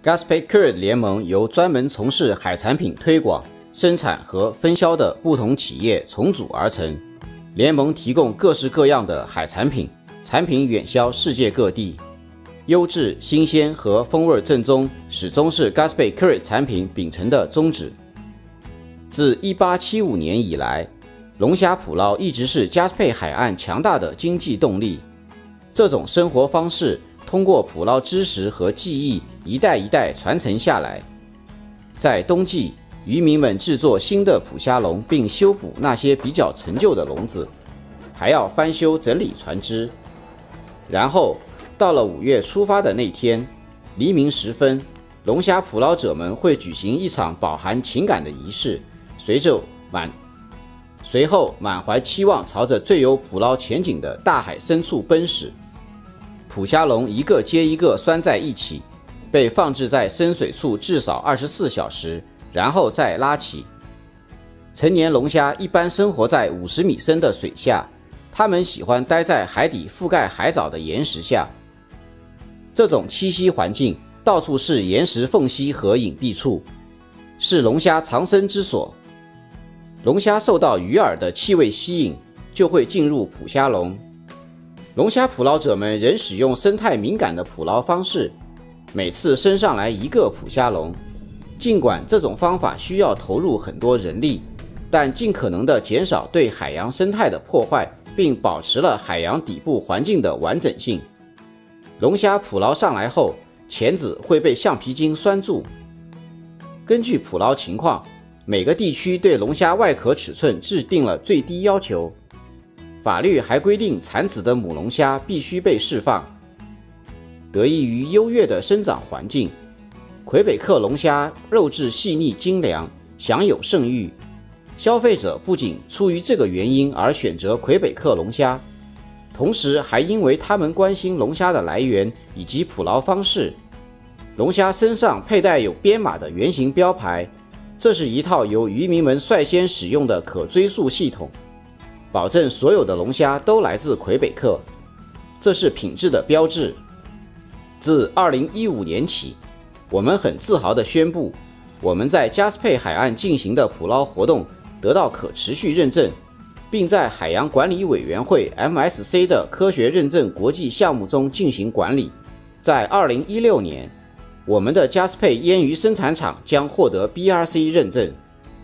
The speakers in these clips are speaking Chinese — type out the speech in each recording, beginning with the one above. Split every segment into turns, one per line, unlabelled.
Gaspé Curate 联盟由专门从事海产品推广、生产和分销的不同企业重组而成。联盟提供各式各样的海产品，产品远销世界各地。优质、新鲜和风味正宗，始终是 Gaspé Curate 产品秉承的宗旨。自1875年以来，龙虾捕捞一直是加斯佩海岸强大的经济动力。这种生活方式通过捕捞知识和技艺一代一代传承下来。在冬季，渔民们制作新的捕虾笼，并修补那些比较陈旧的笼子，还要翻修整理船只。然后到了五月出发的那天，黎明时分，龙虾捕捞者们会举行一场饱含情感的仪式。随着满，随后满怀期望，朝着最有捕捞前景的大海深处奔驶。捕虾笼一个接一个拴在一起，被放置在深水处至少二十四小时，然后再拉起。成年龙虾一般生活在五十米深的水下，它们喜欢待在海底覆盖海藻的岩石下。这种栖息环境到处是岩石缝隙和隐蔽处，是龙虾藏身之所。龙虾受到鱼饵的气味吸引，就会进入捕虾笼。龙虾捕捞者们仍使用生态敏感的捕捞方式，每次升上来一个捕虾笼。尽管这种方法需要投入很多人力，但尽可能的减少对海洋生态的破坏，并保持了海洋底部环境的完整性。龙虾捕捞上来后，钳子会被橡皮筋拴住。根据捕捞情况。每个地区对龙虾外壳尺寸制定了最低要求，法律还规定产子的母龙虾必须被释放。得益于优越的生长环境，魁北克龙虾肉质细腻精良，享有盛誉。消费者不仅出于这个原因而选择魁北克龙虾，同时还因为他们关心龙虾的来源以及捕捞方式。龙虾身上佩戴有编码的圆形标牌。这是一套由渔民们率先使用的可追溯系统，保证所有的龙虾都来自魁北克，这是品质的标志。自2015年起，我们很自豪地宣布，我们在加斯佩海岸进行的捕捞活动得到可持续认证，并在海洋管理委员会 （MSC） 的科学认证国际项目中进行管理。在2016年。我们的加斯佩腌鱼生产厂将获得 BRC 认证。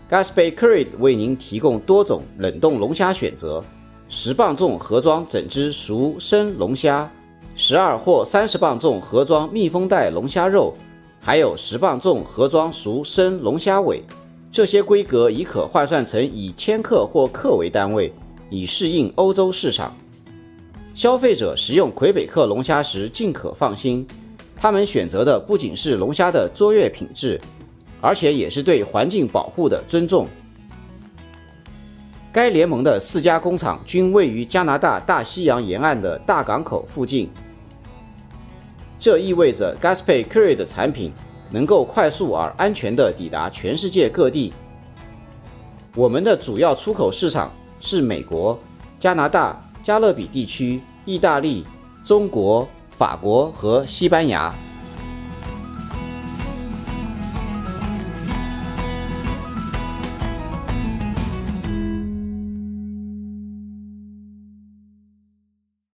Gaspe Curate 为您提供多种冷冻龙虾选择：十磅重盒装整只熟生龙虾，十二或三十磅重盒装密封袋龙虾肉，还有十磅重盒装熟生龙虾尾。这些规格已可换算成以千克或克为单位，以适应欧洲市场。消费者食用魁北克龙虾时尽可放心。他们选择的不仅是龙虾的卓越品质，而且也是对环境保护的尊重。该联盟的四家工厂均位于加拿大大西洋沿岸的大港口附近，这意味着 Gaspe Curate 的产品能够快速而安全地抵达全世界各地。我们的主要出口市场是美国、加拿大、加勒比地区、意大利、中国。法国和西班牙。